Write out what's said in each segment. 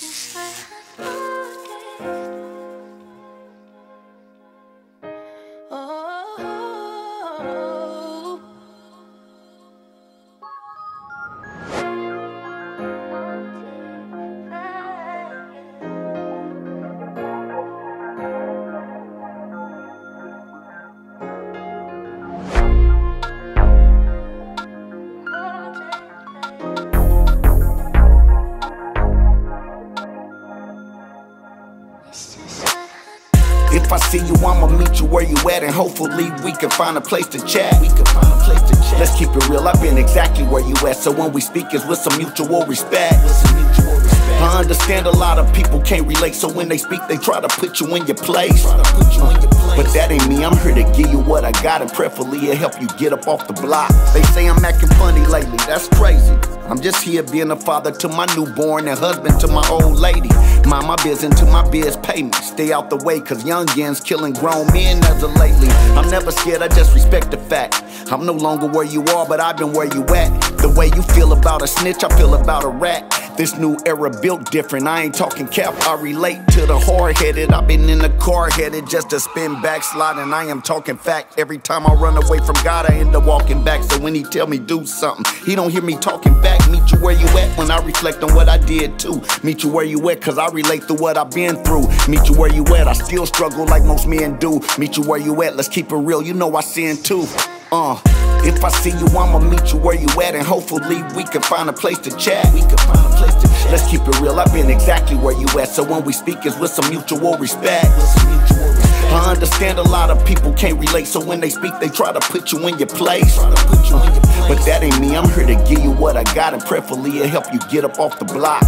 Since I noticed, If I see you, I'ma meet you where you at, and hopefully we can find a place to chat. We can find a place to chat. Let's keep it real. I've been exactly where you at, so when we speak, it's with some mutual respect. I understand a lot of people can't relate, so when they speak, they try to put you in your place. But that ain't me. I'm here to give you what I got, and preferably it help you get up off the block. They say I'm acting funny lately. That's crazy. I'm just here being a father to my newborn and husband to my old lady. My business to my biz, pay me. Stay out the way, cause youngins killing grown men as of lately. I'm never scared, I just respect the fact. I'm no longer where you are, but I've been where you at. The way you feel about a snitch, I feel about a rat. This new era built different. I ain't talking cap, I relate to the hard headed. I've been in the car headed just to spin backsliding. I am talking fact. Every time I run away from God, I end up walking back. So when he tell me do something, he don't hear me talking back. Meet you where you at when I reflect on what I did too. Meet you where you at, cause I relate to what I've been through. Meet you where you at, I still struggle like most men do. Meet you where you at, let's keep it real. You know I sin too. Uh, if I see you, I'ma meet you where you at, and hopefully we can find a place to chat. We can find a place to chat. Let's keep it real. I've been exactly where you at, so when we speak, it's with some mutual respect. I understand a lot of people can't relate, so when they speak, they try to put you in your place. But that ain't me. I'm here to give you what I got, and preferably it help you get up off the block.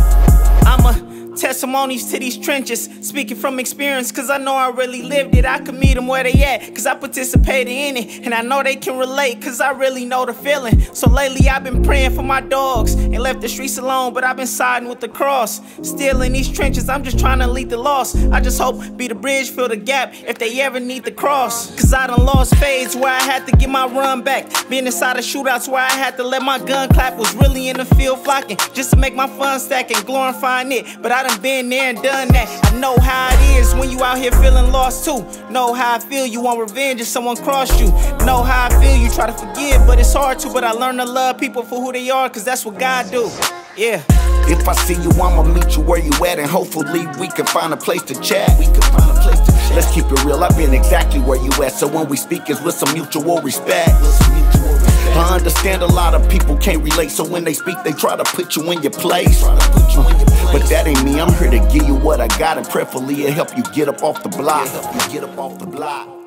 I'm a testimonies to these trenches. Speaking from experience, cause I know I really lived it. I can meet them where they at, cause I participated in it. And I know they can relate, cause I really know the feeling. So lately I've been praying for my dogs and left the streets alone, but I've been siding with the cross. Still in these trenches, I'm just trying to lead the lost. I just hope be the bridge, fill the gap if they ever need the cross. Cause I done lost fades where I had to get my run back. Being inside of shootouts where I had to let my gun clap was really in the field flocking. Just to make my fun stack and glorifying it. But I done been there and done that. I know how it is when you out here feeling lost too. Know how I feel you want revenge if someone crossed you. Know how I feel you try to forgive, but it's hard to. But I learn to love people for who they are, cause that's what God do. Yeah. If I see you, I'ma meet you where you at, and hopefully we can find a place to chat. We can find a place to chat. Let's keep it real. I've been exactly where you at, so when we speak, it's with some mutual respect. I understand a lot of people can't relate, so when they speak, they try to put you in your place. But that ain't me. I'm here to give you what I got, and preferably it help you get up off the block. Help you get up off the block.